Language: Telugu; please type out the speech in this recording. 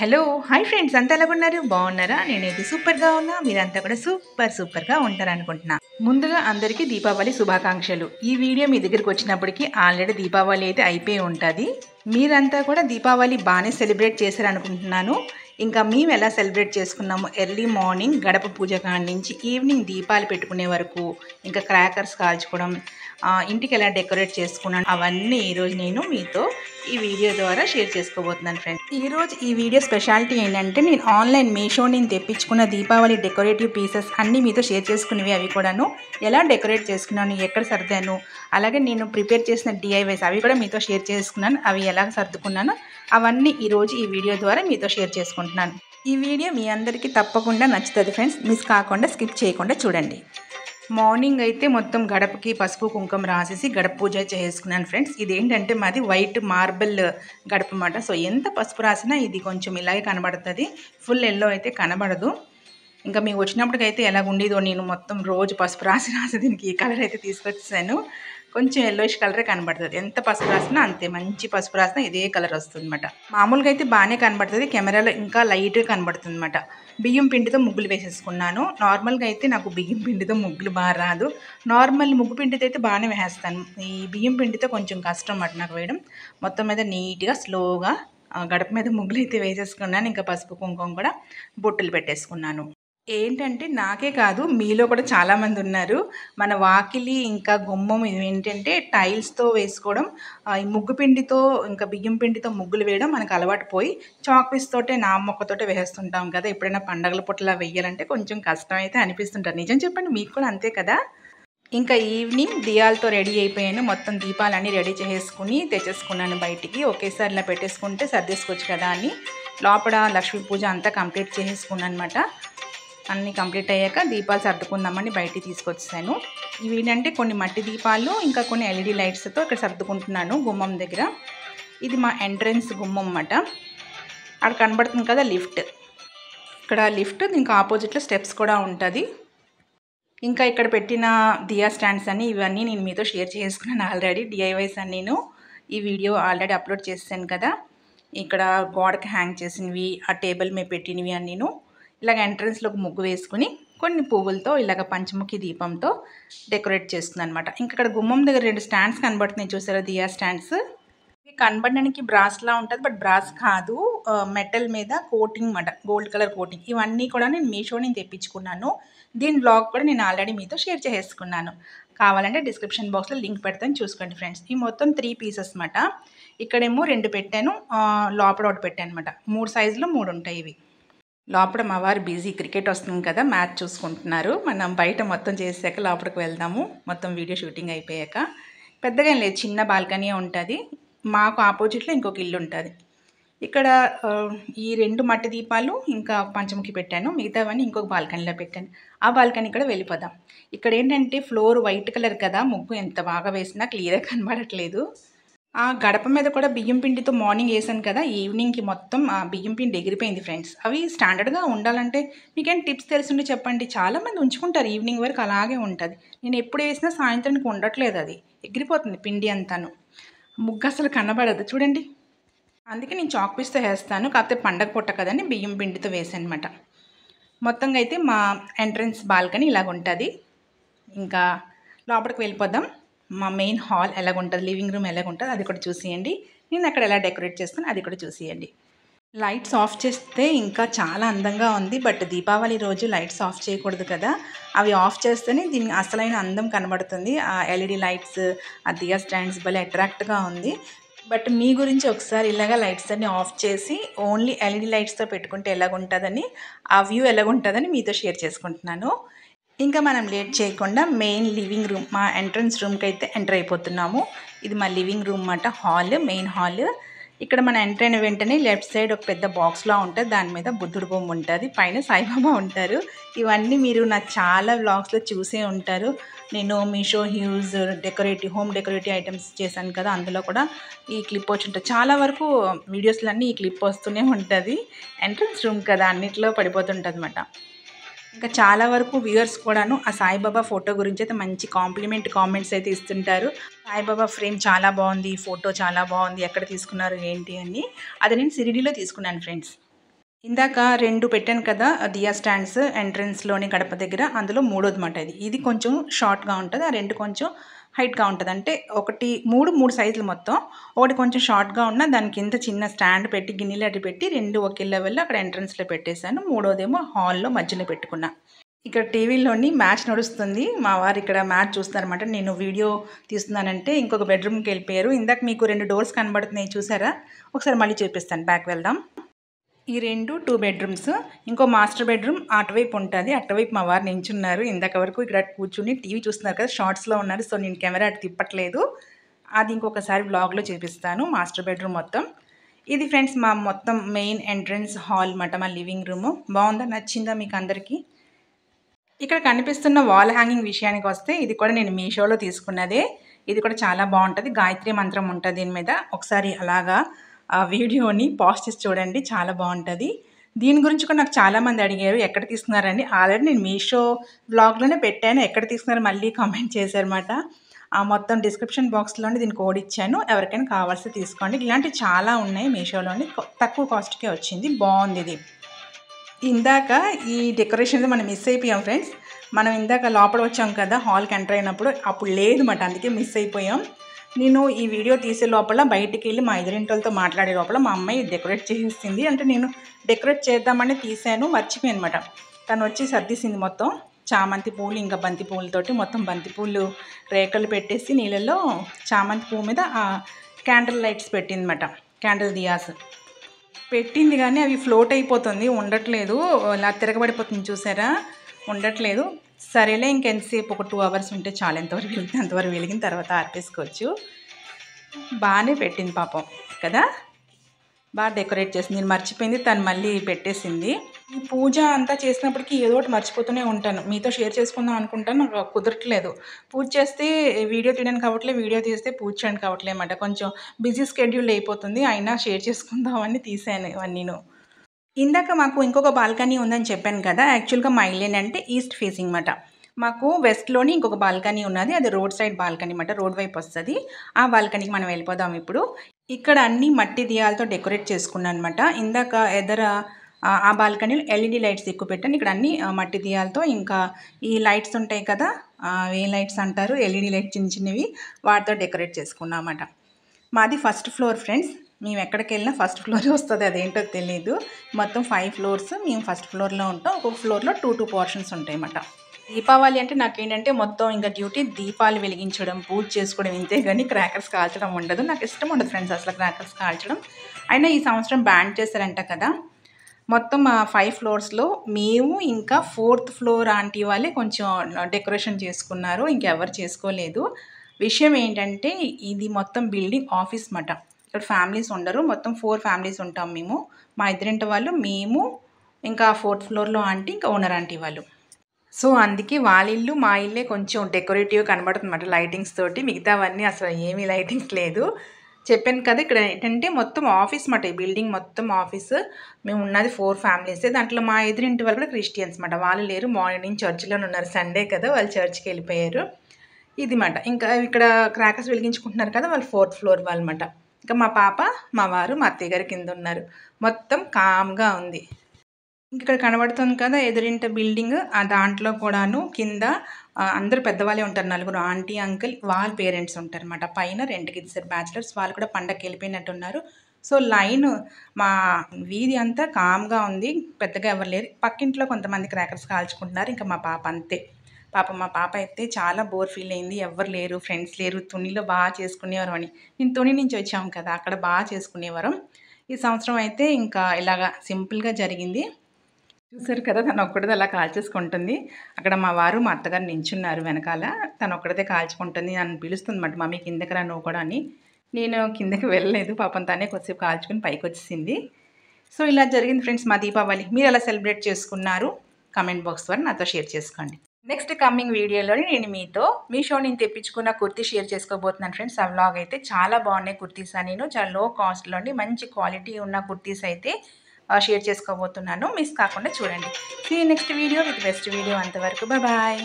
Hello hi friends. అంతా ఎలా ఉన్నారు? బాగున్నారా? నేనైతే సూపర్గా ఉన్నా. మీరంతా కూడా సూపర్ సూపర్గా ఉంటారనుకుంటున్నా. ముందుగా అందరికీ దీపావళి శుభాకాంక్షలు. ఈ వీడియో మీ దగ్గరికి వచ్చినప్పటికీ ఆల్రెడీ దీపావళి అయితే అయిపోయి ఉంటుంది. మీరంతా కూడా దీపావళి బాగానే సెలబ్రేట్ చేశారనుకుంటున్నాను. ఇంకా మేము ఎలా సెలబ్రేట్ చేసుకున్నాము ఎర్లీ మార్నింగ్ గడప పూజ కాడి నుంచి ఈవినింగ్ దీపాలు పెట్టుకునే వరకు ఇంకా క్రాకర్స్ కాల్చుకోవడం ఇంటికి ఎలా డెకరేట్ చేసుకున్నాను అవన్నీ ఈరోజు నేను మీతో ఈ వీడియో ద్వారా షేర్ చేసుకోబోతున్నాను ఫ్రెండ్స్ ఈరోజు ఈ వీడియో స్పెషాలిటీ ఏంటంటే నేను ఆన్లైన్ మీషో నేను తెప్పించుకున్న దీపావళి డెకరేటివ్ పీసెస్ అన్నీ మీతో షేర్ చేసుకునేవి అవి కూడాను. ఎలా డెకరేట్ చేసుకున్నాను ఎక్కడ సర్దాను అలాగే నేను ప్రిపేర్ చేసిన డిఐవైస్ అవి కూడా మీతో షేర్ చేసుకున్నాను అవి ఎలా సర్దుకున్నాను అవన్నీ ఈరోజు ఈ వీడియో ద్వారా మీతో షేర్ చేసుకుంటున్నాను. ఈ వీడియో మీ అందరికీ తప్పకుండా నచ్చుతుంది ఫ్రెండ్స్ మిస్ కాకుండా స్కిప్ చేయకుండా చూడండి. మార్నింగ్ అయితే మొత్తం గడపకి పసుపు కుంకుమ రాసేసి గడప పూజ చేసుకున్నాను ఫ్రెండ్స్. ఇది ఏంటంటే మాది వైట్ మార్బుల్ గడప అన్నమాట. సో ఎంత పసుపు రాసినా ఇది కొంచెం ఇలాగే కనబడుతుంది. ఫుల్ ఎల్లో అయితే కనబడదు. ఇంకా మీకు వచ్చినప్పటికైతే ఎలాగుండేదో ఉండేదో నేను మొత్తం రోజు పసుపు రాసి రాసి దీనికి ఈ కలర్ అయితే తీసుకొచ్చాను కొంచెం ఎల్లోయిష్ కలరే కనబడుతుంది. ఎంత పసుపు రాసినా అంతే మంచి పసుపు రాసినా ఇదే కలర్ వస్తుంది అనమాట మామూలుగా అయితే బాగానే కనబడుతుంది కెమెరాలో ఇంకా లైట్గా కనబడుతుంది అనమాట బియ్యం పిండితో ముగ్గులు వేసేసుకున్నాను. నార్మల్గా అయితే నాకు బియ్యం పిండితో ముగ్గులు బాగా రాదు. నార్మల్ ముగ్గు పిండితో అయితే బాగానే వేసేస్తాను. ఈ బియ్యం పిండితో కొంచెం కష్టం అన్నమాట నాకు వేయడం. మొత్తం మీద నీట్గా స్లోగా గడప మీద ముగ్గులు అయితే వేసేసుకున్నాను. ఇంకా పసుపు కుంకుమ కూడా బొట్టులు పెట్టేసుకున్నాను. ఏంటంటే నాకే కాదు మీలో కూడా చాలామంది ఉన్నారు. మన వాకిలి ఇంకా గుమ్మం ఏంటంటే టైల్స్తో వేసుకోవడం ఈ ముగ్గు పిండితో ఇంకా బియ్యం పిండితో ముగ్గులు వేయడం మనకు అలవాటు పోయి చాక్పీస్ తోటే నా మొక్కతోటే వేస్తుంటాం కదా. ఎప్పుడైనా పండగల పుట్టలా వేయాలంటే కొంచెం కష్టం అయితే అనిపిస్తుంటారు. నిజం చెప్పండి మీకు కూడా అంతే కదా? ఇంకా ఈవినింగ్ దియాలతో రెడీ అయిపోయాను. మొత్తం దీపాలన్నీ రెడీ చేసుకుని తెచ్చేసుకున్నాను బయటికి. ఒకేసారి ఇలా పెట్టేసుకుంటే సర్దేసుకోవచ్చు కదా అని. లోపల లక్ష్మీ పూజ అంతా కంప్లీట్ చేసేసుకున్నాను అనమాట అన్నీ కంప్లీట్ అయ్యాక దీపాలు సర్దుకుందామని బయటికి తీసుకొచ్చాను ఇవి ఏంటంటే కొన్ని మట్టి దీపాలు ఇంకా కొన్ని ఎల్ఈడి లైట్స్తో ఇక్కడ సర్దుకుంటున్నాను గుమ్మం దగ్గర. ఇది మా ఎంట్రన్స్ గుమ్మం అన్నమాట. అక్కడ కనబడుతుంది కదా లిఫ్ట్. ఇక్కడ లిఫ్ట్ దీనికి ఆపోజిట్లో స్టెప్స్ కూడా ఉంటుంది. ఇంకా ఇక్కడ పెట్టిన దియా స్టాండ్స్ అన్ని ఇవన్నీ నేను మీతో షేర్ చేసుకున్నాను ఆల్రెడీ డిఐవైస్ అని నేను. ఈ వీడియో ఆల్రెడీ అప్లోడ్ చేశాను కదా. ఇక్కడ గోడకి హ్యాంగ్ చేసినవి ఆ టేబుల్ మీద పెట్టినవి అని నేను. ఇలాగ ఎంట్రన్స్లోకి ముగ్గు వేసుకుని కొన్ని పువ్వులతో ఇలాగ పంచముఖి దీపంతో డెకరేట్ చేస్తుంది అనమాట ఇంకా ఇక్కడ గుమ్మం దగ్గర రెండు స్టాండ్స్ కనబడుతున్నాయి చూసారా? దియా స్టాండ్స్ ఇవి కనబడడానికి బ్రాస్లా ఉంటుంది బట్ బ్రాస్ కాదు. మెటల్ మీద కోటింగ్ అనమాట గోల్డ్ కలర్ కోటింగ్. ఇవన్నీ కూడా నేను మీషో నేను తెప్పించుకున్నాను. దీని బ్లాగ్ కూడా నేను ఆల్రెడీ మీతో షేర్ చేసేసుకున్నాను. కావాలంటే డిస్క్రిప్షన్ బాక్స్లో లింక్ పెడతాను చూసుకోండి ఫ్రెండ్స్. ఈ మొత్తం త్రీ పీసెస్ అనమాట ఇక్కడేమో రెండు పెట్టాను లోపల ఒకటి పెట్టాను అనమాట మూడు సైజులో మూడు ఉంటాయి ఇవి. లోపల మా వారు బిజీ క్రికెట్ వస్తుంది కదా మ్యాచ్ చూసుకుంటున్నారు. మనం బయట మొత్తం చేసాక లోపలికి వెళ్దాము. మొత్తం వీడియో షూటింగ్ అయిపోయాక. పెద్దగా లేదు చిన్న బాల్కనీ ఉంటుంది. మాకు ఆపోజిట్లో ఇంకొక ఇల్లు ఉంటుంది. ఇక్కడ ఈ రెండు మట్టి దీపాలు ఇంకా పంచముఖి పెట్టాను. మిగతావన్నీ ఇంకొక బాల్కనీలో పెట్టాను. ఆ బాల్కనీ కూడా వెళ్ళిపోదాం. ఇక్కడ ఏంటంటే ఫ్లోర్ వైట్ కలర్ కదా ముగ్గు ఎంత బాగా వేసినా క్లియర్గా కనబడట్లేదు. ఆ గడప మీద కూడా బియ్యం పిండితో మార్నింగ్ వేసాను కదా ఈవినింగ్కి మొత్తం ఆ బియ్యం పిండి ఎగిరిపోయింది ఫ్రెండ్స్. అవి స్టాండర్డ్గా ఉండాలంటే మీకేం టిప్స్ తెలుసుంటే చెప్పండి. చాలామంది ఉంచుకుంటారు ఈవినింగ్ వరకు అలాగే ఉంటుంది. నేను ఎప్పుడు వేసినా సాయంత్రానికి ఉండట్లేదు అది. ఎగిరిపోతుంది పిండి అంతాను. ముగ్గు అసలు కనబడదు. చూడండి. అందుకే నేను చాక్ పీస్తో వేస్తాను. కాకపోతే పండగ పుట్ట కదని బియ్యం పిండితో వేసాను అనమాట మొత్తంగా అయితే మా ఎంట్రన్స్ బాల్కనీ ఇలాగ ఉంటుంది ఇంకా లోపలికి వెళ్ళిపోదాం. మా మెయిన్ హాల్ ఎలాగుంటుంది లివింగ్ రూమ్ ఎలాగుంటుంది అది కూడా చూసేయండి. నేను అక్కడ ఎలా డెకరేట్ చేస్తాను అది కూడా చూసేయండి. లైట్స్ ఆఫ్ చేస్తే ఇంకా చాలా అందంగా ఉంది బట్ దీపావళి రోజు లైట్స్ ఆఫ్ చేయకూడదు కదా. అవి ఆఫ్ చేస్తేనే దీని అసలైన అందం కనబడుతుంది. ఆ ఎల్ఈడి లైట్స్ ఆ దియా స్టాండ్స్ భలే అట్రాక్ట్గా ఉంది. బట్ మీ గురించి ఒకసారి ఇలాగ లైట్స్ అన్ని ఆఫ్ చేసి ఓన్లీ ఎల్ఈడి లైట్స్తో పెట్టుకుంటే ఎలాగుంటుందని ఆ వ్యూ ఎలాగుంటుందని మీతో షేర్ చేసుకుంటున్నాను. ఇంకా మనం లేట్ చేయకుండా మెయిన్ లివింగ్ రూమ్ మా ఎంట్రన్స్ రూమ్కి అయితే ఎంటర్ అయిపోతున్నాము. ఇది మా లివింగ్ రూమ్ అన్నమాట హాల్ మెయిన్ హాల్. ఇక్కడ మన ఎంటర్ అయిన వెంటనే లెఫ్ట్ సైడ్ ఒక పెద్ద బాక్స్లా ఉంటుంది దాని మీద బుద్ధుడు బొమ్మ ఉంటుంది పైన సాయిబాబా ఉంటారు. ఇవన్నీ మీరు నా చాలా బ్లాగ్స్లో చూసే ఉంటారు. నేను Meesho huge decorative home decorative items చేశాను కదా అందులో కూడా ఈ క్లిప్ వచ్చి ఉంటుంది. చాలా వరకు వీడియోస్లన్నీ ఈ క్లిప్ వస్తూనే ఉంటుంది. ఎంట్రన్స్ రూమ్ కదా అన్నిట్లో పడిపోతుంటుంది అనమాట ఇంకా చాలా వరకు వ్యూవర్స్ కూడాను ఆ సాయిబాబా ఫోటో గురించి అయితే మంచి కాంప్లిమెంట్ కామెంట్స్ అయితే ఇస్తుంటారు. సాయిబాబా ఫ్రేమ్ చాలా బాగుంది ఫోటో చాలా బాగుంది ఎక్కడ తీసుకున్నారు ఏంటి అని. అది నేను సిరిడీలో తీసుకున్నాను ఫ్రెండ్స్ ఇందాక రెండు పెట్టాను కదా దియా స్టాండ్స్ ఎంట్రన్స్లోని గడప దగ్గర అందులో మూడోది మాట ఇది. ఇది కొంచెం షార్ట్గా ఉంటుంది ఆ రెండు కొంచెం హైట్గా ఉంటుంది. అంటే ఒకటి మూడు మూడు సైజులు మొత్తం. ఒకటి కొంచెం షార్ట్గా ఉన్న దాని కింద చిన్న స్టాండ్ పెట్టి గిన్నెలు అటు పెట్టి రెండు ఒకే లెవెల్లో అక్కడ ఎంట్రన్స్లో పెట్టేశాను. మూడోదేమో హాల్లో మధ్యలో పెట్టుకున్నా. ఇక్కడ టీవీలోని మ్యాచ్ నడుస్తుంది. మా వారు ఇక్కడ మ్యాచ్ చూస్తున్నారన్నమాట. నేను వీడియో తీస్తున్నానంటే ఇంకొక బెడ్రూమ్కి వెళ్ళిపోయారు. ఇందాక మీకు రెండు డోర్స్ కనబడుతున్నాయి చూసారా? ఒకసారి మళ్ళీ చూపిస్తాను. బ్యాక్ వెళ్దాం. ఈ రెండు టూ బెడ్రూమ్స్ ఇంకో మాస్టర్ బెడ్రూమ్ అటువైపు ఉంటుంది. అటువైపు మా వారు నించున్నారు. ఇందాక వరకు ఇక్కడ కూర్చుని టీవీ చూస్తున్నారు కదా షార్ట్స్లో ఉన్నారు. సో నేను కెమెరా అటు తిప్పట్లేదు. అది ఇంకొకసారి బ్లాగ్లో చూపిస్తాను మాస్టర్ బెడ్రూమ్ మొత్తం. ఇది ఫ్రెండ్స్ మా మొత్తం మెయిన్ ఎంట్రన్స్ హాల్ మాట మా లివింగ్ రూమ్ బాగుందా? నచ్చిందా మీకు అందరికీ? ఇక్కడ కనిపిస్తున్న వాల్ హ్యాంగింగ్ విషయానికి వస్తే ఇది కూడా నేను మీషోలో తీసుకున్నదే. ఇది కూడా చాలా బాగుంటుంది. గాయత్రి మంత్రం ఉంటుంది దీని మీద. ఒకసారి అలాగా ఆ వీడియోని పాస్ట్ చేసి చూడండి చాలా బాగుంటుంది. దీని గురించి కూడా నాకు చాలామంది అడిగారు ఎక్కడ తీసుకున్నారని. ఆల్రెడీ నేను మీషో బ్లాగ్లోనే పెట్టాను ఎక్కడ తీసుకున్నారు మళ్ళీ కామెంట్ చేశారన్నమాట. ఆ మొత్తం డిస్క్రిప్షన్ బాక్స్లోనే దీని కోడ్ ఇచ్చాను ఎవరికైనా కావాల్సి తీసుకోండి. ఇలాంటివి చాలా ఉన్నాయి మీషోలోని తక్కువ కాస్ట్కే వచ్చింది బాగుంది ఇది. ఇందాక ఈ డెకరేషన్ మనం మిస్ అయిపోయాం ఫ్రెండ్స్. మనం ఇందాక లోపల వచ్చాం కదా హాల్కి ఎంటర్ అయినప్పుడు అప్పుడు లేదు మాట అందుకే మిస్ అయిపోయాం. నేను ఈ వీడియో తీసే లోపల బయటికి వెళ్ళి మా ఎదురింటోళ్ళతో మాట్లాడే లోపల మా అమ్మాయి డెకరేట్ చేసేసింది అంటే నేను డెకరేట్ చేద్దామని తీసాను మర్చిపోయాను అనమాట తను వచ్చి సర్దిసింది మొత్తం. చామంతి పూలు ఇంకా బంతి పూలతోటి మొత్తం బంతి పూలు రేకలు పెట్టేసి నీళ్ళల్లో చామంతి పువ్వు మీద క్యాండిల్ లైట్స్ పెట్టిందన్నమాట క్యాండిల్ దియాస్. పెట్టింది కానీ అవి ఫ్లోట్ అయిపోతుంది. ఉండట్లేదు. ఇలా తిరగబడిపోతుంది చూసారా? ఉండట్లేదు. సరేలే ఇంకెంతసేపు ఒక టూ అవర్స్ ఉంటే చాలా. ఎంతవరకు వెలిగితే అంతవరకు వెలిగిన తర్వాత ఆర్పేసుకోవచ్చు. బాగానే పెట్టింది పాపం కదా? బాగా డెకరేట్ చేసింది. నేను మర్చిపోయింది తను మళ్ళీ పెట్టేసింది. ఈ పూజ అంతా చేసినప్పటికీ ఏదో ఒకటి మర్చిపోతూనే ఉంటాను. మీతో షేర్ చేసుకుందాం అనుకుంటాను నాకు కుదరట్లేదు. పూజ చేస్తే వీడియో తీయడానికి కావట్లే వీడియో తీస్తే పూజ చేయడానికి కావట్లే అన్నమాట కొంచెం బిజీ స్కెడ్యూల్ అయిపోతుంది అయినా షేర్ చేసుకుందామని తీసాను నేను ఇందాక మాకు ఇంకొక బాల్కనీ ఉందని చెప్పాను కదా యాక్చువల్గా మా ఇల్లు ఏంటంటే ఈస్ట్ ఫేసింగ్ మాట. మాకు వెస్ట్లోని ఇంకొక బాల్కనీ ఉన్నది అది రోడ్ సైడ్ బాల్కనీ అనమాట రోడ్ వైపు వస్తుంది. ఆ బాల్కనీకి మనం వెళ్ళిపోదాం ఇప్పుడు. ఇక్కడ అన్ని మట్టి దియాలతో డెకరేట్ చేసుకున్నాను అనమాట ఇందాక ఎదర ఆ బాల్కనీలో ఎల్ఈడి లైట్స్ ఎక్కువ పెట్టాను. ఇక్కడ అన్ని మట్టి దియాలతో ఇంకా ఈ లైట్స్ ఉంటాయి కదా ఏ లైట్స్ అంటారు? ఎల్ఈడి లైట్స్ చిన్న చిన్నవి వాటితో డెకరేట్ చేసుకున్నామన్నమాట మాది ఫస్ట్ ఫ్లోర్ ఫ్రెండ్స్ మేము ఎక్కడికి వెళ్ళినా ఫస్ట్ ఫ్లోర్ వస్తుంది అదేంటో తెలియదు మొత్తం ఫైవ్ ఫ్లోర్స్ మేము ఫస్ట్ ఫ్లోర్లో ఉంటాం. ఒక్కొక్క ఫ్లోర్లో టూ టూ పోర్షన్స్ ఉంటాయి అన్నమాట దీపావళి అంటే నాకేంటంటే మొత్తం ఇంకా డ్యూటీ దీపాలు వెలిగించడం పూజ చేసుకోవడం ఇంతే కానీ క్రాకర్స్ కాల్చడం ఉండదు. నాకు ఇష్టం ఉండదు ఫ్రెండ్స్ అసలు క్రాకర్స్ కాల్చడం. అయినా ఈ సంవత్సరం బ్యాన్ చేశారంట కదా. మొత్తం ఫైవ్ ఫ్లోర్స్లో మేము ఇంకా ఫోర్త్ ఫ్లోర్ ఆంటీ వాళ్ళే కొంచెం డెకరేషన్ చేసుకున్నారు. ఇంకెవరు చేసుకోలేదు. విషయం ఏంటంటే ఇది మొత్తం బిల్డింగ్ ఆఫీస్ మాట. ఇక్కడ ఫ్యామిలీస్ ఉండరు. మొత్తం ఫోర్ ఫ్యామిలీస్ ఉంటాం మేము. మా ఇద్దరింటి వాళ్ళు మేము ఇంకా ఫోర్త్ ఫ్లోర్లో ఆంటీ ఇంకా ఓనర్ ఆంటీ వాళ్ళు. సో అందుకే వాళ్ళ ఇల్లు మా ఇల్లే కొంచెం డెకరేటివ్ కనబడుతుందన్నమాట లైటింగ్స్ తోటి. మిగతావన్నీ అసలు ఏమీ లైటింగ్స్ లేదు. చెప్పాను కదా ఇక్కడ ఏంటంటే మొత్తం ఆఫీస్ మాట ఈ బిల్డింగ్ మొత్తం ఆఫీస్ మేము ఉన్నది ఫోర్ ఫ్యామిలీస్ దాంట్లో మా ఎదురింటి వాళ్ళు కూడా క్రిస్టియన్స్ మాట వాళ్ళు లేరు. మార్నింగ్ చర్చిలోనే ఉన్నారు. సండే కదా వాళ్ళు చర్చ్కి వెళ్ళిపోయారు. ఇది మాట ఇంకా ఇక్కడ క్రాకర్స్ వెలిగించుకుంటున్నారు కదా వాళ్ళు ఫోర్త్ ఫ్లోర్ వాళ్ళమాట ఇంకా మా పాప మా వారు మా అత్తయ్య గారి కింద ఉన్నారు మొత్తం కామ్గా ఉంది. ఇక్కడ కనబడుతుంది కదా ఎదురింట బిల్డింగ్. ఆ దాంట్లో కూడాను కింద అందరూ పెద్దవాళ్ళే ఉంటారు. నలుగురు ఆంటీ అంకిల్ వాళ్ళ పేరెంట్స్ ఉంటారు అనమాట పైన రెంట్కి ఇద్దరు బ్యాచిలర్స్ వాళ్ళు కూడా పండగకి వెళ్ళిపోయినట్టున్నారు. సో లైన్ మా వీధి అంతా కామ్గా ఉంది. పెద్దగా ఎవరు లేరు. పక్కింట్లో కొంతమంది క్రాకర్స్ కాల్చుకుంటున్నారు. ఇంకా మా పాప అంతే. పాప మా పాప అయితే చాలా బోర్ ఫీల్ అయింది. ఎవరు లేరు ఫ్రెండ్స్ లేరు తునిలో బాగా చేసుకునేవారు అని. నేను తుని నుంచి వచ్చాము కదా అక్కడ బాగా చేసుకునేవారం. ఈ సంవత్సరం అయితే ఇంకా ఇలాగా సింపుల్గా జరిగింది. చూసారు కదా తను ఒక్కడిదే అలా కాల్చేసుకుంటుంది. అక్కడ మా వారు మా అత్తగారు నించున్నారు వెనకాల. తను ఒక్కడిదే కాల్చుకుంటుంది నన్ను పిలుస్తుంది అన్నమాట మమ్మీ కిందకి రా నువ్వు కూడా అని. నేను కిందకి వెళ్ళలేదు పాపం తానే కొద్దిసేపు కాల్చుకుని పైకి వచ్చేసింది. సో ఇలా జరిగింది ఫ్రెండ్స్ మా దీపావళి. మీరు ఎలా సెలబ్రేట్ చేసుకున్నారు? కమెంట్ బాక్స్ ద్వారా నాతో షేర్ చేసుకోండి. నెక్స్ట్ కమింగ్ వీడియోలో నేను మీతో మీషో నేను తెప్పించుకున్న కుర్తీ షేర్ చేసుకోబోతున్నాను ఫ్రెండ్స్ ఆ వ్లాగ్ అయితే చాలా బాగున్నాయి కుర్తీస్ నేను చాలా లో కాస్ట్లోని మంచి క్వాలిటీ ఉన్న కుర్తీస్ అయితే షేర్ చేసుకోబోతున్నాను. మిస్ కాకుండా చూడండి. See next video with best video అంతవరకు. బాయ్